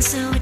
so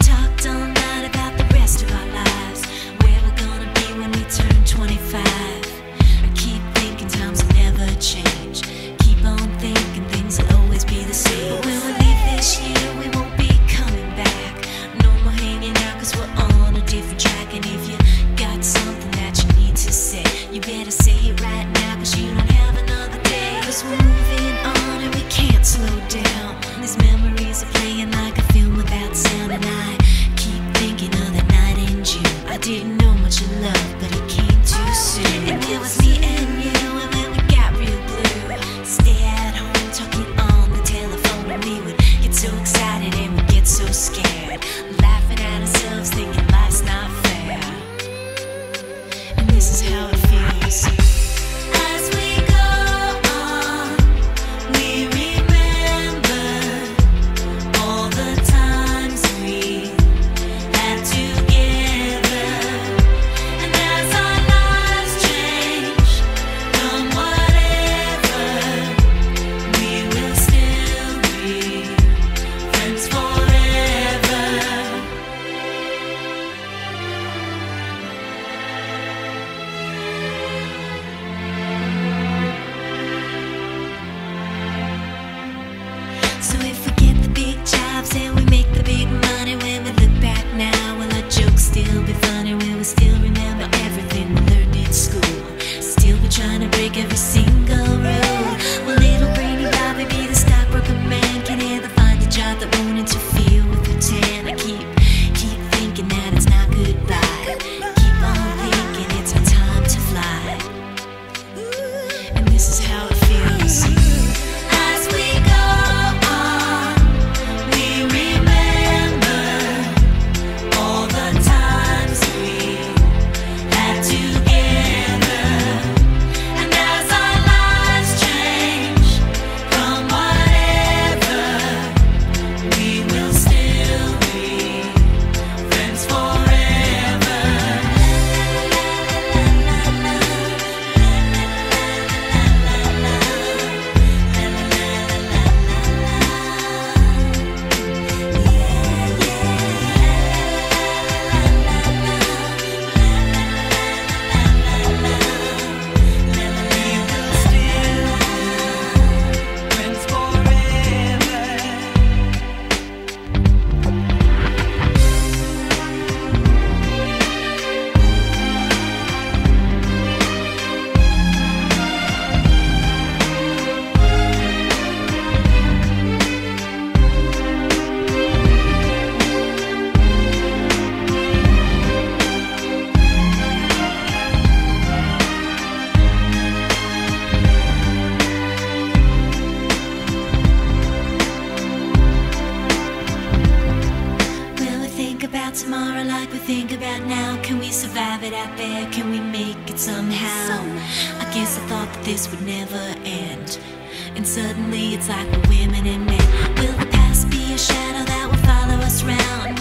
tomorrow like we think about now? Can we survive it out there? Can we make it somehow? I guess I thought that this would never end. And suddenly it's like the women and men. Will the past be a shadow that will follow us round?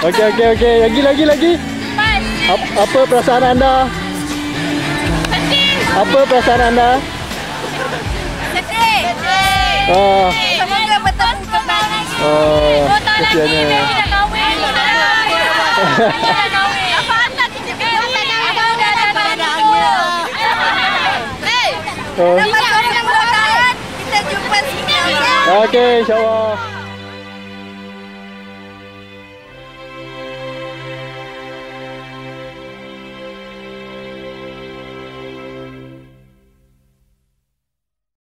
Okey okey okey. Lagi lagi lagi. Apa, apa perasaan anda? Sedih. Apa perasaan anda? Sedih. Sedih. Ah. Semoga bertemu kembali. Oh. Kita lagi. Kita kita kita Oh. Kita jumpa sini. Okey, insya-Allah.